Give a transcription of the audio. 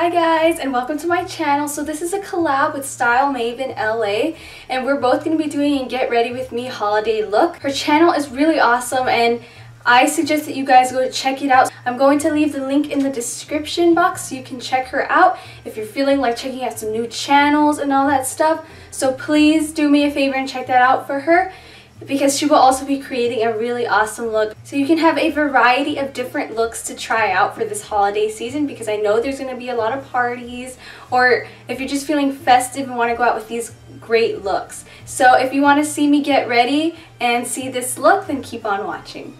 Hi guys and welcome to my channel. So this is a collab with Style Maven LA and we're both going to be doing a get ready with me holiday look. Her channel is really awesome and I suggest that you guys go check it out. I'm going to leave the link in the description box so you can check her out if you're feeling like checking out some new channels and all that stuff. So please do me a favor and check that out for her because she will also be creating a really awesome look. So you can have a variety of different looks to try out for this holiday season because I know there's going to be a lot of parties or if you're just feeling festive and want to go out with these great looks. So if you want to see me get ready and see this look, then keep on watching.